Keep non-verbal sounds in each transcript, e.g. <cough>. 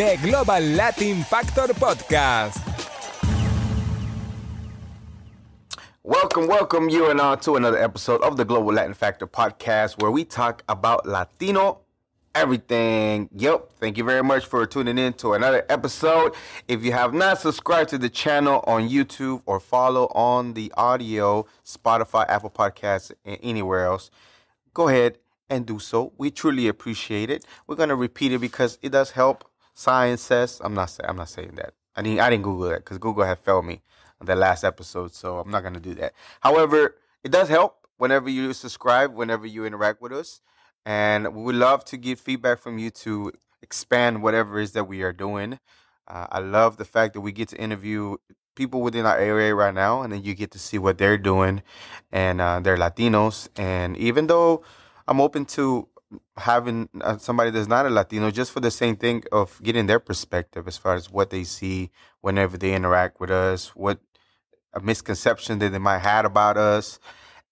The Global Latin Factor Podcast. Welcome, welcome you and all to another episode of the Global Latin Factor podcast where we talk about Latino everything. Yep. Thank you very much for tuning in to another episode. If you have not subscribed to the channel on YouTube or follow on the audio, Spotify, Apple Podcasts, and anywhere else, go ahead and do so. We truly appreciate it. We're gonna repeat it because it does help. Science says I'm not. I'm not saying that. I didn't. I didn't Google that because Google had failed me on the last episode, so I'm not gonna do that. However, it does help whenever you subscribe, whenever you interact with us, and we would love to get feedback from you to expand whatever it is that we are doing. Uh, I love the fact that we get to interview people within our area right now, and then you get to see what they're doing, and uh, they're Latinos. And even though I'm open to having uh, somebody that's not a Latino just for the same thing of getting their perspective as far as what they see whenever they interact with us, what a misconception that they might have about us,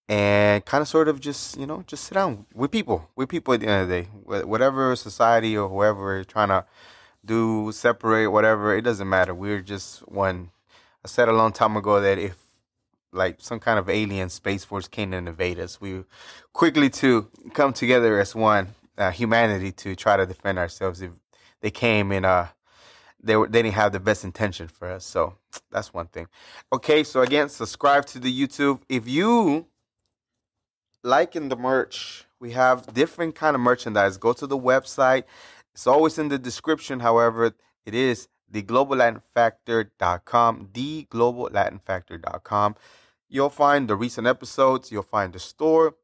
and kind of sort of just you know just sit down with people, with people at the end of the day, whatever society or whoever is trying to do separate whatever it doesn't matter. We're just one. I said a long time ago that if like some kind of alien space force came to invade us. We quickly to come together as one uh, humanity to try to defend ourselves if they came in uh they were they didn't have the best intention for us. So that's one thing. Okay, so again, subscribe to the YouTube. If you like in the merch, we have different kind of merchandise. Go to the website. It's always in the description. However, it is thegloballatinfactor.com, thegloballatinfactor.com. You'll find the recent episodes, you'll find the store,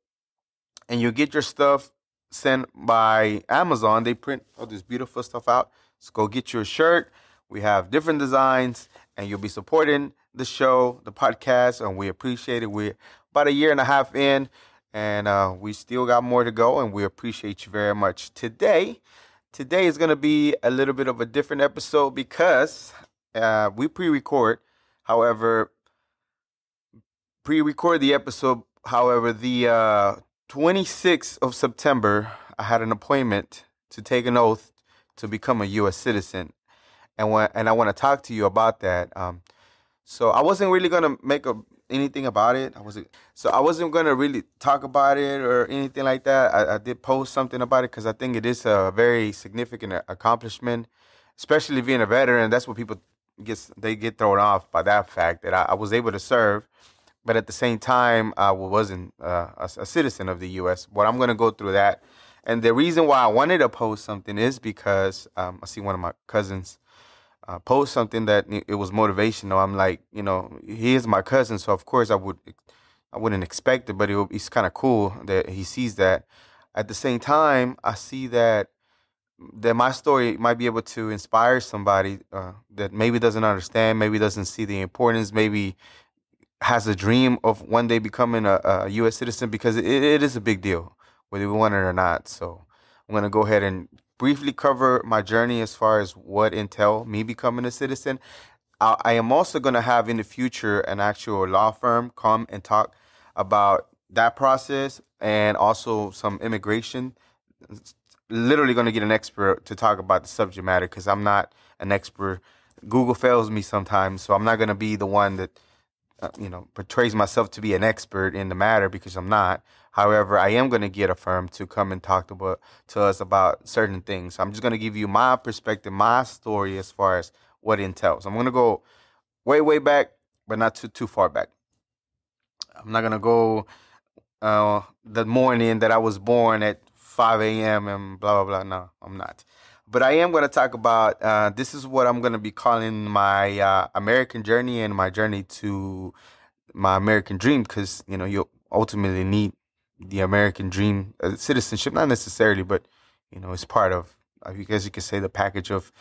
and you'll get your stuff sent by Amazon. They print all this beautiful stuff out. So go get your shirt. We have different designs, and you'll be supporting the show, the podcast, and we appreciate it. We're about a year and a half in, and uh, we still got more to go, and we appreciate you very much. Today, today is going to be a little bit of a different episode because uh, we pre-record. However, pre-record the episode. However, the uh, 26th of September, I had an appointment to take an oath to become a U.S. citizen, and when, and I want to talk to you about that. Um, so I wasn't really gonna make a anything about it. I wasn't so I wasn't gonna really talk about it or anything like that. I, I did post something about it because I think it is a very significant accomplishment, especially being a veteran. That's what people gets they get thrown off by that fact that I, I was able to serve but at the same time, I wasn't uh, a, a, citizen of the U.S. But I'm going to go through that. And the reason why I wanted to post something is because um, I see one of my cousins uh, post something that it was motivational. I'm like, you know, he is my cousin, so of course I would, I wouldn't expect it, but it, it's kind of cool that he sees that. At the same time, I see that that my story might be able to inspire somebody uh, that maybe doesn't understand, maybe doesn't see the importance, maybe has a dream of one day becoming a, a U.S. citizen because it, it is a big deal, whether we want it or not. So I'm going to go ahead and briefly cover my journey as far as what entail me becoming a citizen. I, I am also going to have in the future an actual law firm come and talk about that process and also some immigration. Literally going to get an expert to talk about the subject matter because I'm not an expert. Google fails me sometimes, so I'm not going to be the one that you know, portrays myself to be an expert in the matter because I'm not. However, I am going to get a firm to come and talk to, to us about certain things. I'm just going to give you my perspective, my story as far as what it entails. I'm going to go way, way back, but not too too far back. I'm not going to go uh, the morning that I was born at 5 a.m. and blah blah blah. No, I'm not. But I am going to talk about uh, this is what I'm going to be calling my uh, American journey and my journey to my American dream because you know you ultimately need the American dream uh, citizenship, not necessarily, but you know it's part of I guess you could say the package of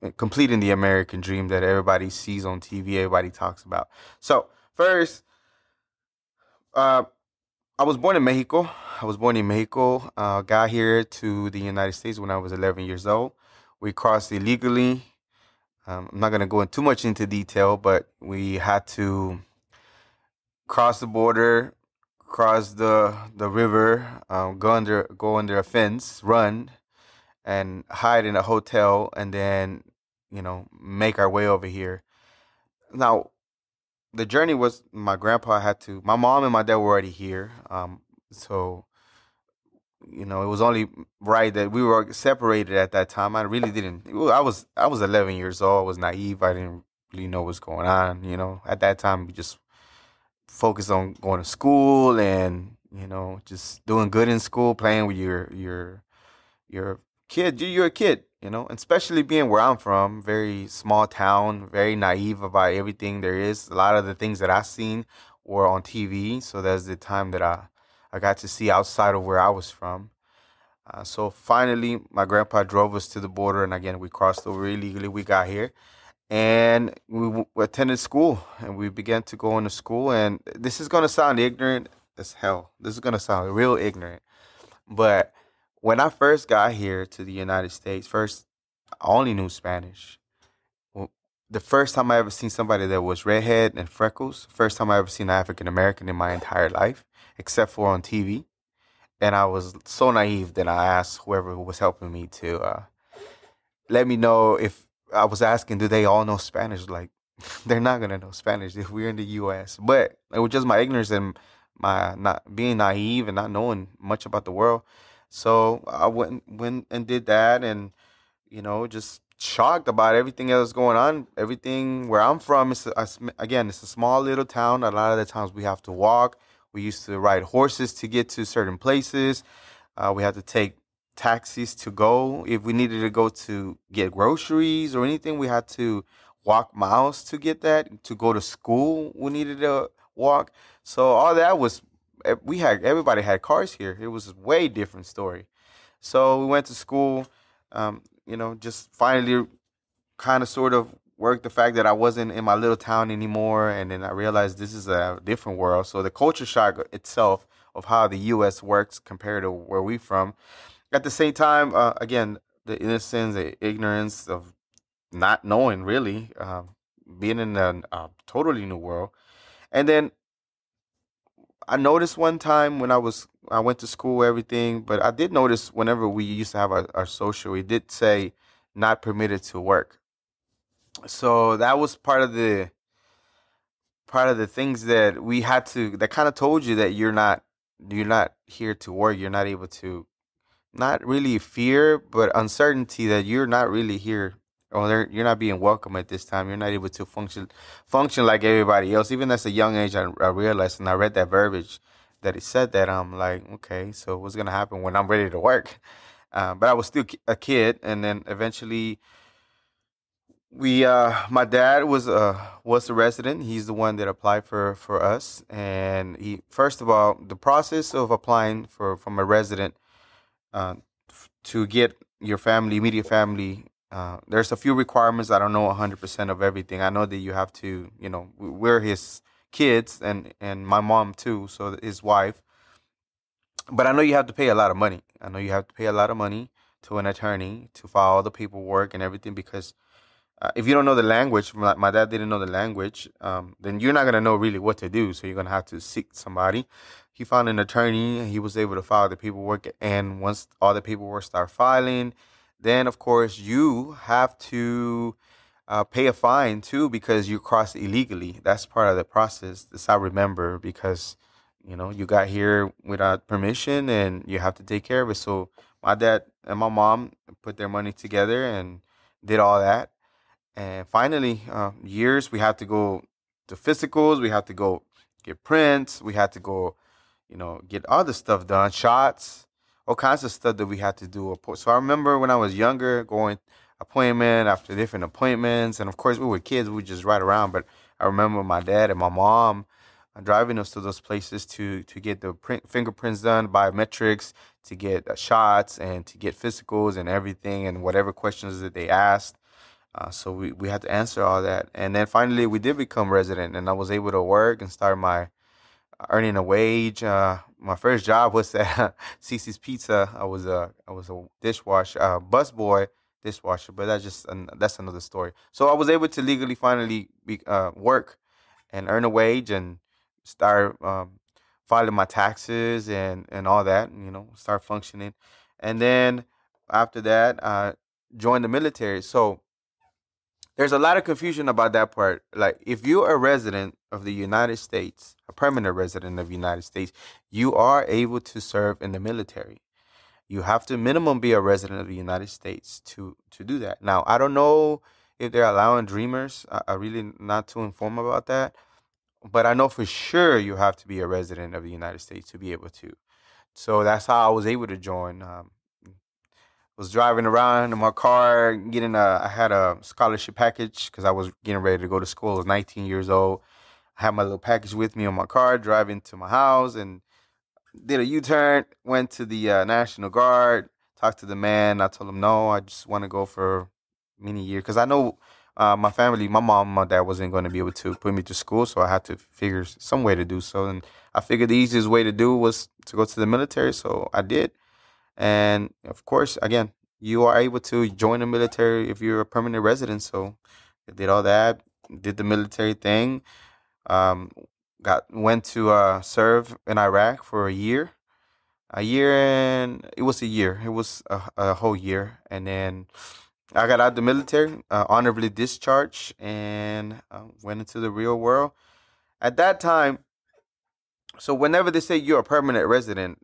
uh, completing the American dream that everybody sees on TV, everybody talks about. So first, uh, I was born in Mexico. I was born in Mexico. Uh, got here to the United States when I was 11 years old. We crossed illegally. Um, I'm not going to go in too much into detail, but we had to cross the border, cross the the river, um, go under go under a fence, run, and hide in a hotel and then you know make our way over here. Now, the journey was my grandpa had to. My mom and my dad were already here, um, so you know it was only right that we were separated at that time. I really didn't. I was I was 11 years old. I was naive. I didn't really know what's going on. You know, at that time we just focused on going to school and you know just doing good in school, playing with your your your kid. You're a kid you know, especially being where I'm from, very small town, very naive about everything there is. A lot of the things that I've seen were on TV, so that's the time that I I got to see outside of where I was from. Uh, so finally, my grandpa drove us to the border, and again, we crossed over illegally. We got here, and we, attended school, and we began to go into school. And this is gonna sound ignorant as hell. This is gonna sound real ignorant, but when I first got here to the United States, first I only knew Spanish. The first time I ever seen somebody that was redhead and freckles, first time I ever seen an African American in my entire life, except for on TV. And I was so naive that I asked whoever was helping me to uh, let me know if I was asking, do they all know Spanish? Like, <laughs> they're not gonna know Spanish if we're in the U.S. But it was just my ignorance and my not being naive and not knowing much about the world so I went went and did that, and you know, just shocked about everything that was going on. Everything where I'm from is again, it's a small little town. A lot of the times we have to walk. We used to ride horses to get to certain places. Uh, we had to take taxis to go. If we needed to go to get groceries or anything, we had to walk miles to get that. To go to school, we needed to walk. So all that was we had everybody had cars here. It was a way different story. So we went to school. Um, you know, just finally, kind of sort of worked the fact that I wasn't in my little town anymore, and then I realized this is a different world. So the culture shock itself of how the U.S. works compared to where we from. At the same time, uh, again, the innocence, the ignorance of not knowing really, uh, being in a, a totally new world, and then I noticed one time when I was I went to school everything, but I did notice whenever we used to have our, our social, it did say not permitted to work. So that was part of the part of the things that we had to that kind of told you that you're not you're not here to work, you're not able to not really fear, but uncertainty that you're not really here or you're not being welcome at this time. You're not able to function function like everybody else. Even as a young age, I, I realized and I read that verbiage that it said that I'm like, okay, so what's gonna happen when I'm ready to work? Uh, but I was still a kid, and then eventually, we, uh, my dad was uh was a resident. He's the one that applied for for us, and he first of all, the process of applying for from a resident uh, to get your family, immediate family uh, there's a few requirements. I don't know 100% of everything. I know that you have to, you know, we're his kids and and my mom too, so his wife. But I know you have to pay a lot of money. I know you have to pay a lot of money to an attorney to file all the paperwork and everything because uh, if you don't know the language, my, my dad didn't know the language, um, then you're not gonna know really what to do. So you're gonna have to seek somebody. He found an attorney. And he was able to file the paperwork, and once all the paperwork start filing then of course you have to uh, pay a fine too because you crossed illegally. That's part of the process. This I remember because you know you got here without permission and you have to take care of it. So my dad and my mom put their money together and did all that. And finally, uh, years we had to go to physicals. We had to go get prints. We had to go, you know, get the stuff done, shots all kinds of stuff that we had to do. So I remember when I was younger, going appointment after different appointments, and of course we were kids, we would just ride around. But I remember my dad and my mom uh, driving us to those places to to get the print, fingerprints done, biometrics, to get uh, shots, and to get physicals and everything, and whatever questions that they asked. Uh, so we, we had to answer all that, and then finally we did become resident, and I was able to work and start my earning a wage. Uh, my first job was at <laughs> Cici's Pizza. I was a I was a dishwasher, uh, bus boy, dishwasher. But that's just an, that's another story. So I was able to legally finally be, uh, work and earn a wage and start um, filing my taxes and and all that. And, you know, start functioning. And then after that, I joined the military. So there's a lot of confusion about that part. Like, if you're a resident of the United States, a permanent resident of the United States, you are able to serve in the military. You have to minimum be a resident of the United States to to do that. Now, I don't know if they're allowing dreamers. I, I really not too informed about that, but I know for sure you have to be a resident of the United States to be able to. So that's how I was able to join. Um, was driving around in my car, getting a. I had a scholarship package because I was getting ready to go to school. I was 19 years old. I had my little package with me on my car, driving to my house, and did a U-turn. Went to the uh, National Guard. Talked to the man. I told him no, I just want to go for many years because I know uh, my family, my mom, my dad wasn't going to be able to put me to school, so I had to figure some way to do so. And I figured the easiest way to do was to go to the military, so I did. And of course, again, you are able to join the military if you're a permanent resident. So I did all that, did the military thing. Um, got went to uh, serve in Iraq for a year, a year and it was a year. It was a, a whole year, and then I got out of the military, uh, honorably discharged, and uh, went into the real world. At that time, so whenever they say you're a permanent resident,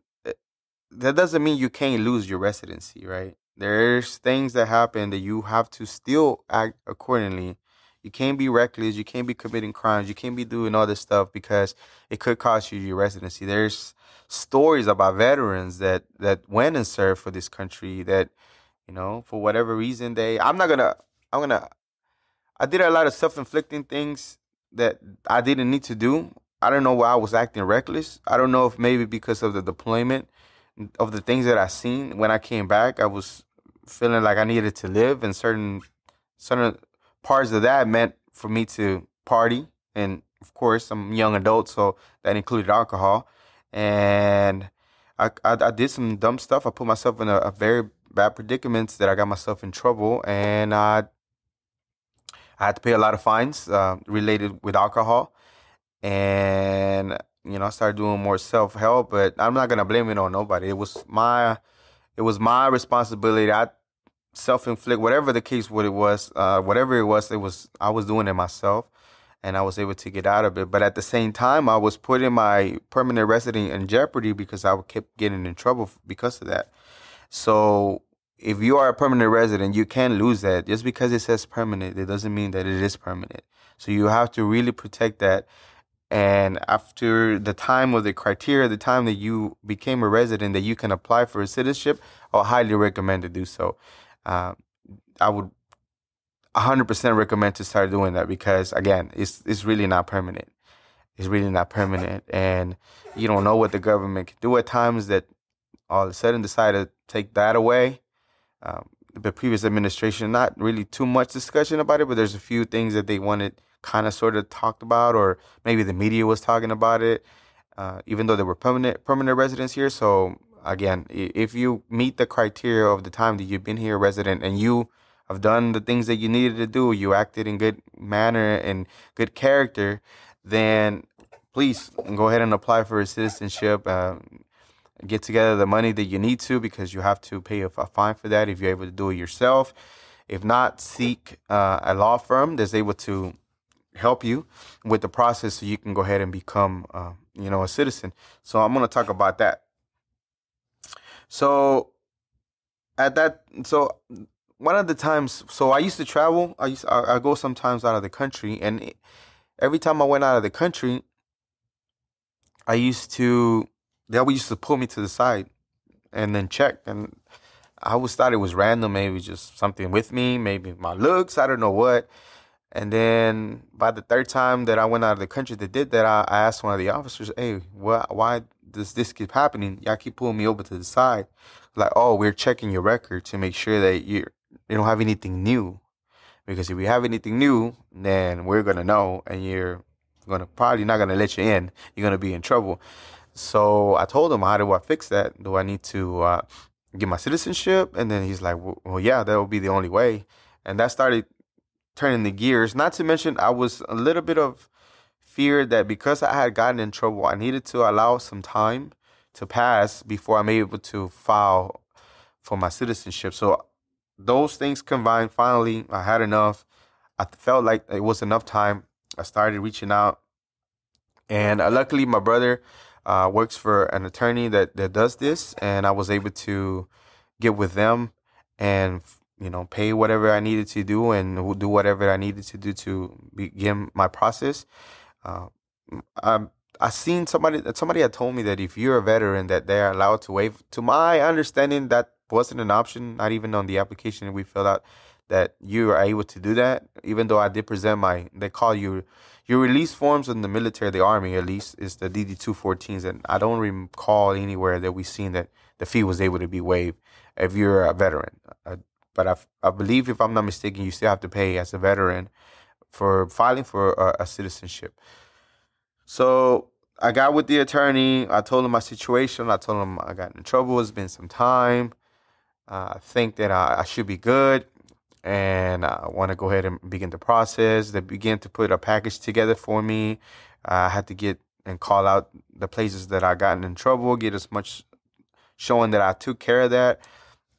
that doesn't mean you can't lose your residency, right? There's things that happen that you have to still act accordingly. You can't be reckless. You can't be committing crimes. You can't be doing all this stuff because it could cost you your residency. There's stories about veterans that that went and served for this country that, you know, for whatever reason they. I'm not gonna. I'm gonna. I did a lot of self-inflicting things that I didn't need to do. I don't know why I was acting reckless. I don't know if maybe because of the deployment of the things that I seen when I came back, I was feeling like I needed to live, and certain certain parts of that meant for me to party, and of course I'm a young adult, so that included alcohol, and I I, I did some dumb stuff. I put myself in a, a very bad predicaments that I got myself in trouble, and I I had to pay a lot of fines uh, related with alcohol, and you know, I started doing more self help, but I'm not gonna blame it on nobody. It was my, it was my responsibility. I self inflict whatever the case, what it was, uh, whatever it was, it was I was doing it myself, and I was able to get out of it. But at the same time, I was putting my permanent residence in jeopardy because I kept getting in trouble because of that. So if you are a permanent resident, you can lose that. Just because it says permanent, it doesn't mean that it is permanent. So you have to really protect that and after the time of the criteria, the time that you became a resident, that you can apply for a citizenship, I highly recommend to do so. Uh, I would 100% recommend to start doing that because again, it's it's really not permanent. It's really not permanent, and you don't know what the government can do at times. That all of a sudden decide to take that away. Um, the previous administration, not really too much discussion about it, but there's a few things that they wanted kind of sort of talked about, or maybe the media was talking about it, uh, even though they were permanent permanent residents here. So again, if you meet the criteria of the time that you've been here resident and you have done the things that you needed to do, you acted in good manner and good character, then please go ahead and apply for a citizenship. Uh, get together the money that you need to because you have to pay a, a fine for that if you're able to do it yourself. If not, seek uh, a law firm that's able to help you with the process so you can go ahead and become uh, you know a citizen. So i'm going to talk about that. So at that so one of the times so i used to travel. I used I, I go sometimes out of the country and every time i went out of the country i used to they always used to pull me to the side and then check and i always thought it was random maybe just something with me maybe my looks i don't know what and then by the third time that I went out of the country that did that, I, I asked one of the officers, "Hey, why why does this keep happening? Y'all keep pulling me over to the side." Like, oh, we're checking your record to make sure that you you don't have anything new, because if we have anything new, then we're gonna know, and you're gonna probably not gonna let you in. You're gonna be in trouble. So I told him, "How do I fix that? Do I need to uh, get my citizenship?" And then he's like, "Well, yeah, that will be the only way." And that started turning the gears. Not to mention, I was a little bit of fear that because I had gotten in trouble, I needed to allow some time to pass before I'm able to file for my citizenship. So those things combined, finally, I had enough. I felt like it was enough time. I started reaching out, and uh, luckily, my brother uh, works for an attorney that that does this, and I was able to get with them and you know pay whatever I needed to do and do whatever I needed to do to begin my process. Uh, I I seen somebody somebody had told me that if you're a veteran that they are allowed to waive. To my understanding, that wasn't an option. Not even on the application we filled out that you are able to do that. Even though I did present my, they call you your release forms in the military, the army at least, is the DD two fourteens, and I don't recall anywhere that we've seen that the fee was able to be waived if you're a veteran. But I, I believe, if I'm not mistaken, you still have to pay as a veteran for filing for a, a citizenship. So I got with the attorney. I told him my situation. I told him I got in trouble. It's been some time. Uh, I think that I, I, should be good. And I want to go ahead and begin the process. They began to put a package together for me. I had to get and call out the places that I gotten in trouble, get as much showing that I took care of that.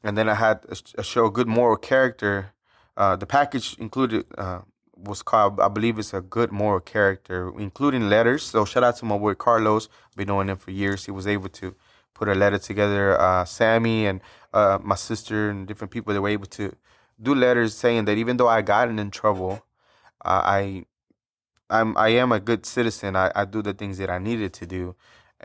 And then I had a show good moral character. Uh, the package included uh, was called, I believe it's a good moral character, including letters. So shout out to my boy Carlos. Been knowing him for years. He was able to put a letter together. Uh, Sammy and uh, my sister and different people that were able to do letters saying that even though I gotten in trouble, uh, I I'm I am a good citizen. I, I do the things that I needed to do.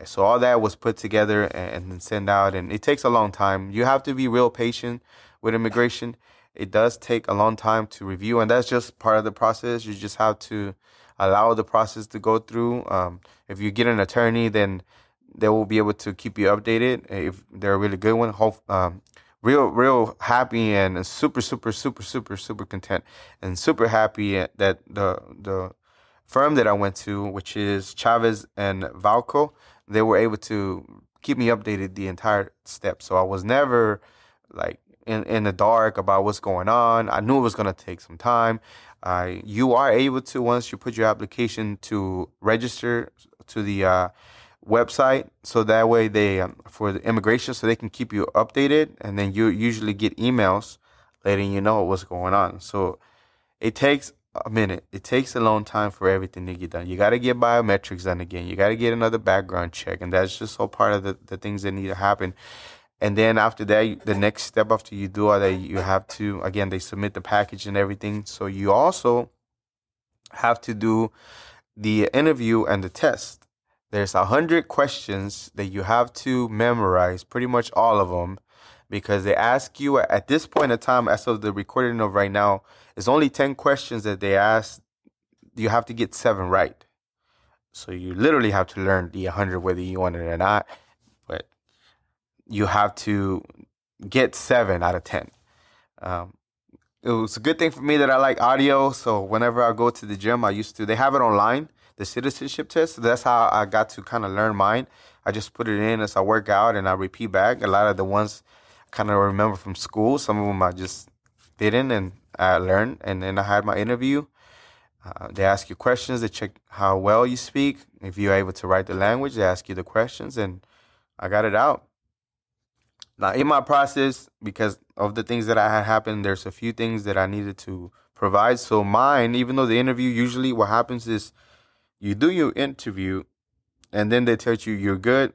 So all that was put together and, and sent out, and it takes a long time. You have to be real patient with immigration it does take a long time to review, and that's just part of the process. You just have to allow the process to go through. Um, if you get an attorney, then they will be able to keep you updated. If they're a really good one, hope, um, real, real happy and super, super, super, super, super content and super happy that the the firm that I went to, which is Chavez and Valco, they were able to keep me updated the entire step. So I was never like in, in the dark about what's going on. I knew it was going to take some time. Uh, you are able to, once you put your application to register to the uh, website, so that way they, um, for the immigration, so they can keep you updated. And then you usually get emails letting you know what's going on. So it takes a minute. It takes a long time for everything to get done. You got to get biometrics done again. You got to get another background check. And that's just all part of the, the things that need to happen. And then after that, the next step after you do all that, you have to, again, they submit the package and everything. So you also have to do the interview and the test. There's a hundred questions that you have to memorize, pretty much all of them, because they ask you at this point in time, as of the recording of right now, it's only 10 questions that they ask. You have to get seven right. So you literally have to learn the 100 whether you want it or not But you have to get seven out of 10. Um, it was a good thing for me that I like audio. So whenever I go to the gym, I used to, they have it online, the citizenship test. that's how I got to kind of learn mine. I just put it in as I work out and I repeat back. A lot of the ones kind of remember from school. Some of them I just didn't and I learned. And then I had my interview. Uh, they ask you questions. They check how well you speak. If you're able to write the language, they ask you the questions. And I got it out. Now, in my process, because of the things that I had happened, there's a few things that I needed to provide. So mine, even though the interview usually what happens is you do your interview and then they tell you you're good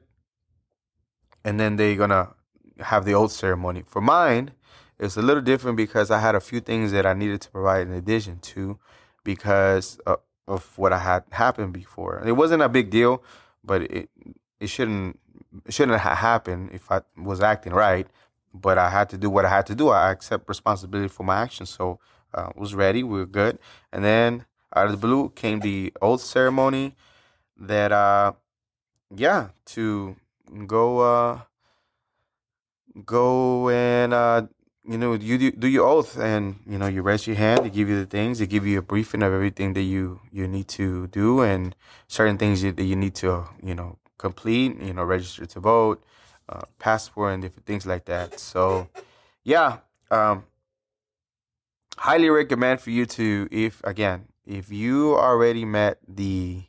and then they're gonna have the oath ceremony. For mine, it's a little different because I had a few things that I needed to provide in addition to because of, what I had happened before. It wasn't a big deal, but it it shouldn't it shouldn't have happened if I was acting right, but I had to do what I had to do. I accept responsibility for my actions. So uh, was ready. We were good. And then out of the blue came the oath ceremony that, uh, yeah, to go, uh, go and, uh, you know, you do, do your oath and, you know, you raise your hand, they give you the things, they give you a briefing of everything that you, you need to do and certain things that you need to, you know, complete, you know, register to vote, uh, passport, and different things like that. So, yeah, um, highly recommend for you to, if again, if you already met the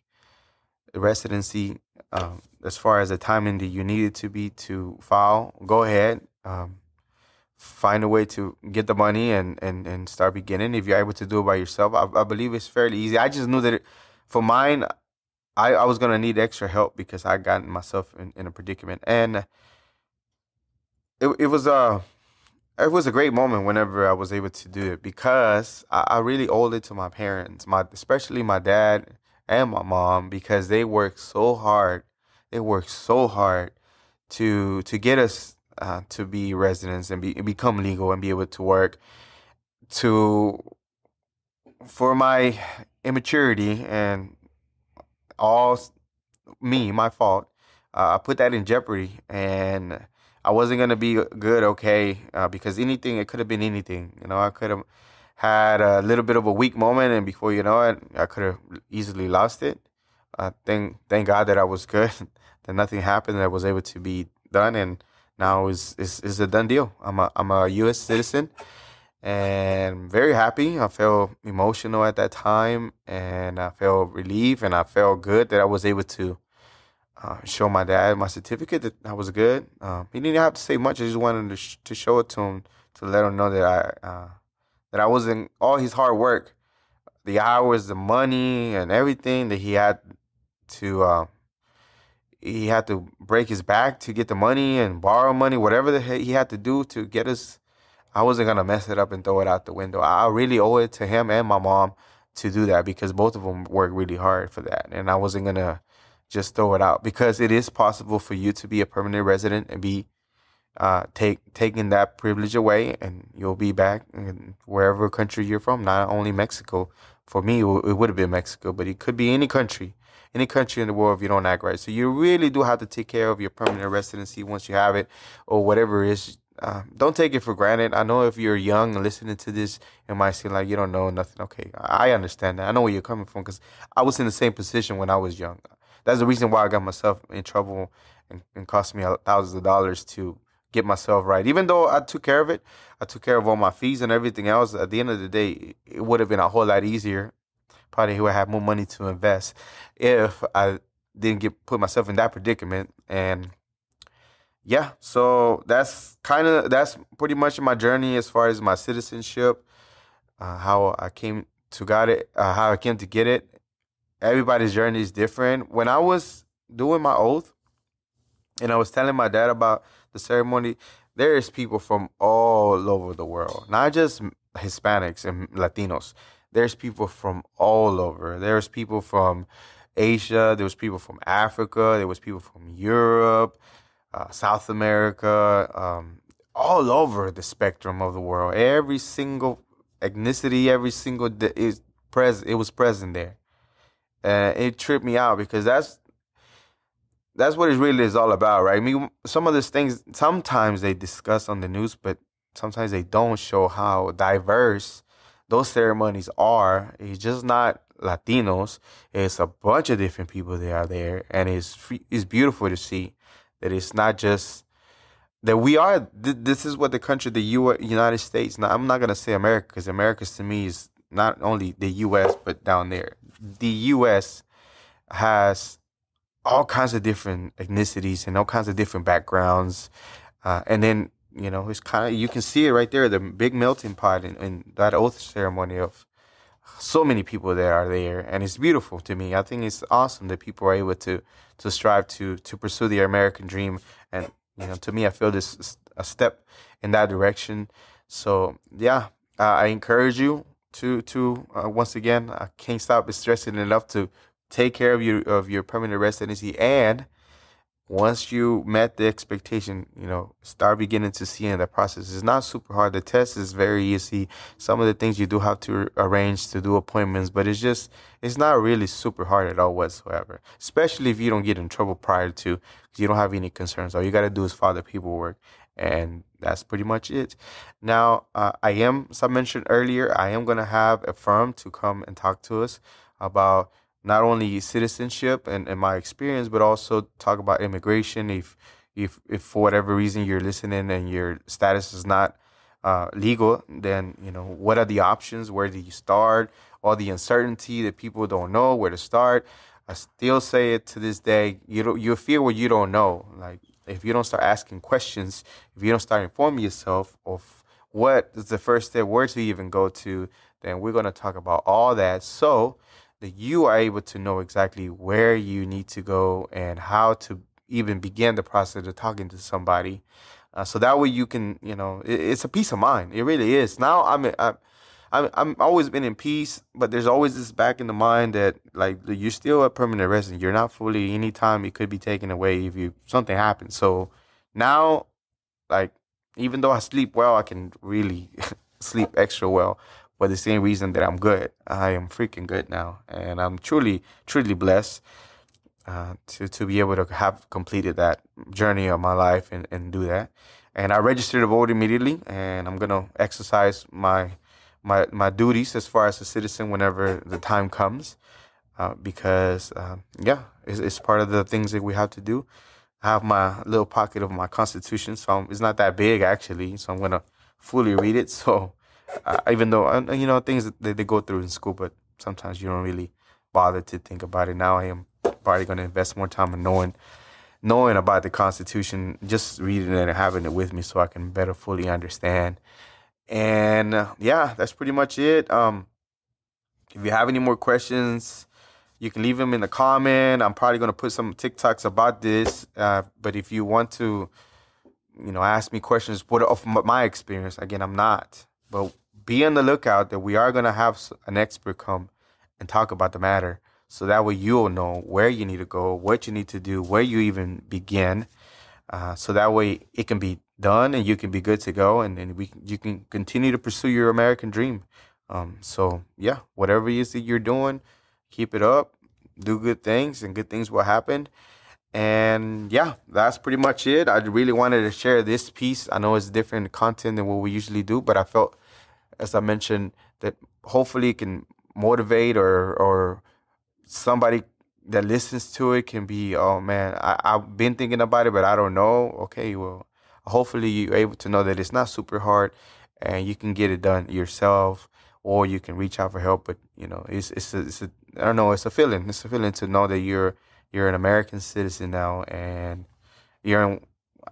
residency um, as far as the timing that you needed to be to file, go ahead. Um, find a way to get the money and, and, and start beginning. If you're able to do it by yourself, I, I believe it's fairly easy. I just knew that it, for mine, I, I was gonna need extra help because I got myself in, in a predicament, and it it was a it was a great moment whenever I was able to do it because I, I really owed it to my parents, my especially my dad and my mom because they worked so hard. They worked so hard to to get us uh, to be residents and be become legal and be able to work. To for my immaturity and all me, my fault. Uh, I put that in jeopardy, and I wasn't gonna be good, okay, uh, because anything it could have been anything. You know, I could have had a little bit of a weak moment, and before you know it, I could have easily lost it. Uh, thank thank God that I was good, <laughs> that nothing happened, that was able to be done, and now is is is a done deal. I'm a I'm a U.S. citizen, and very happy. I felt emotional at that time, and I felt relieved, and I felt good that I was able to uh, show my dad my certificate that I was good. Um, he didn't have to say much. I just wanted to sh- to show it to him to let him know that I uh, that I wasn't all his hard work, the hours, the money, and everything that he had to. He had to break his back to get the money and borrow money, whatever the he had to do to get us I wasn't gonna mess it up and throw it out the window. I really owe it to him and my mom to do that because both of them worked really hard for that, and I wasn't gonna just throw it out because it is possible for you to be a permanent resident and be uh, take taking that privilege away, and you'll be back in wherever country you're from. Not only Mexico. For me, it would have been Mexico, but it could be any country, any country in the world if you don't act right. So you really do have to take care of your permanent residency once you have it, or whatever it is uh, don't take it for granted. I know if you're young and listening to this, it might seem like you don't know nothing. Okay, I understand that. I know where you're coming from because I was in the same position when I was young. That's the reason why I got myself in trouble and, and cost me thousands of dollars to get myself right. Even though I took care of it, I took care of all my fees and everything else. At the end of the day, it would have been a whole lot easier. Probably would have more money to invest if I didn't get put myself in that predicament and yeah, so that's kind of that's pretty much my journey as far as my citizenship, uh, how I came to got it, uh, how I came to get it. Everybody's journey is different. When I was doing my oath, and I was telling my dad about the ceremony, there is people from all over the world, not just Hispanics and Latinos. There's people from all over. There's people from Asia. There was people from Africa. There was people from Europe uh, South America, um, all over the spectrum of the world. Every single ethnicity, every single de- is present. It was present there, and it tripped me out because that's that's what it really is all about, right? I mean, some of these things sometimes they discuss on the news, but sometimes they don't show how diverse those ceremonies are. It's just not Latinos. It's a bunch of different people that are there, and it's it's beautiful to see that it's not just that we are th- this is what the country the U- united states now i'm not to say america because america to me is not only the us but down there the us has all kinds of different ethnicities and all kinds of different backgrounds uh, and then you know it's kind of you can see it right there the big melting pot in, in that oath ceremony of so many people that are there and it's beautiful to me. I think it's awesome that people are able to to strive to to pursue the american dream and you know to me i feel this is a step in that direction. So yeah uh, i encourage you to to uh, once again i can't stop stressing enough to take care of your of your permanent residency and once you met the expectation, you know, start beginning to see in the process. It's not super hard. The test is very easy. Some of the things you do have to arrange to do appointments, but it's just, it's not really super hard at all whatsoever. Especially if you don't get in trouble prior to, you don't have any concerns. All you got to do is file the paperwork. And that's pretty much it. Now, uh, I am, as I mentioned earlier, I am going to have a firm to come and talk to us about not only citizenship and, and my experience, but also talk about immigration. If if if for whatever reason you're listening and your status is not uh, legal, then you know what are the options? Where do you start? All the uncertainty that people don't know where to start. I still say it to this day. You don't you fear what you don't know. Like if you don't start asking questions, if you don't start informing yourself of what is the first step, where to even go to, then we're going to talk about all that so that you are able to know exactly where you need to go and how to even begin the process of talking to somebody. Uh, so that way you can, you know, it, it's a peace of mind. It really is. Now I'm, I'm, I'm, I'm always been in peace, but there's always this back in the mind that like you're still a permanent resident. You're not fully. Any time it could be taken away if you something happens. So now, like even though I sleep well, I can really <laughs> sleep extra well for the same reason that I'm good. I am freaking good now, and I'm truly, truly blessed uh, to to be able to have completed that journey of my life and, and do that. And I registered to vote immediately, and I'm gonna exercise my my my duties as far as a citizen whenever the time comes, uh, because uh, yeah, it's, it's part of the things that we have to do. I have my little pocket of my constitution, so I'm, it's not that big actually. So I'm gonna fully read it. <laughs> So uh, even though you know things that they go through in school, but sometimes you don't really bother to think about it. Now I am probably going to invest more time in knowing knowing about the Constitution, just reading it and having it with me, so I can better fully understand. And uh, yeah, that's pretty much it. Um, if you have any more questions, you can leave them in the comment. I'm probably going to put some TikToks about this. Uh, but if you want to, you know, ask me questions, it off my experience. Again, I'm not. But be on the lookout that we are going to have an expert come and talk about the matter. So that way you'll know where you need to go, what you need to do, where you even begin. Uh, so that way it can be done and you can be good to go and then we you can continue to pursue your American dream. Um, so yeah, whatever it is that you're doing, keep it up, do good things and good things will happen. And yeah, that's pretty much it. I really wanted to share this piece. I know it's different content than what we usually do, but I felt as I mentioned, that hopefully can motivate or or somebody that listens to it can be, oh man, I, I've been thinking about it, but I don't know. Okay, well, hopefully you're able to know that it's not super hard and you can get it done yourself or you can reach out for help. But you know, it's it's a, it's a I don't know, it's a feeling. It's a feeling to know that you're you're an American citizen now and you're in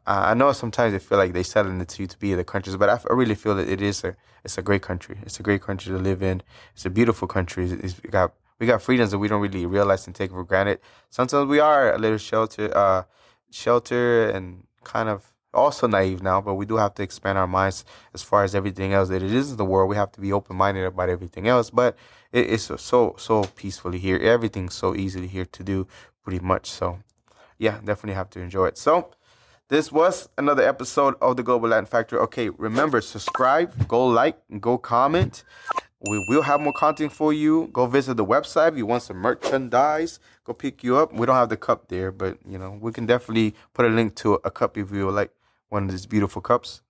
I know sometimes they feel like they selling it to you to be the countries, but I really feel that it is a it's a great country. It's a great country to live in. It's a beautiful country. It's, we got we got freedoms that we don't really realize and take for granted. Sometimes we are a little shelter, uh, shelter and kind of also naive now, but we do have to expand our minds as far as everything else that it is in the world. We have to be open minded about everything else, but it, it's so so peacefully here. Everything's so easily here to do, pretty much. So, yeah, definitely have to enjoy it. So. This was another episode of the Global Latin Factor. Okay, remember, subscribe, go like, go comment. We will have more content for you. Go visit the website if you want some merchandise. Go pick you up. We don't have the cup there, but you know we can definitely put a link to a cup if you like one of these beautiful cups.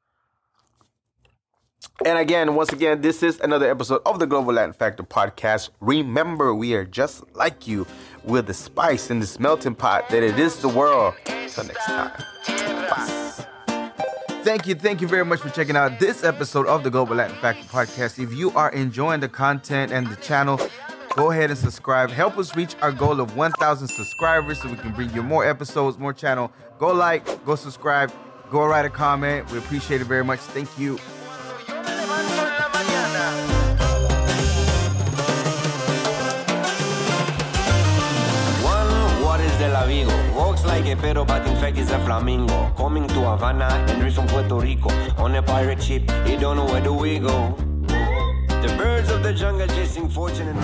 And again, once again, this is another episode of the Global Latin Factor podcast. Remember, we are just like you with the spice in this melting pot that it is the world. Until next time. Thank you, thank you very much for checking out this episode of the Global Latin Factor podcast. If you are enjoying the content and the channel, go ahead and subscribe. Help us reach our goal of 1,000 subscribers so we can bring you more episodes, more channel. Go like, go subscribe, go write a comment. We appreciate it very much. Thank you. Like pero but in fact it's a flamingo. Coming to Havana, Henry from Puerto Rico. On a pirate ship, you don't know where do we go. The birds of the jungle chasing fortune and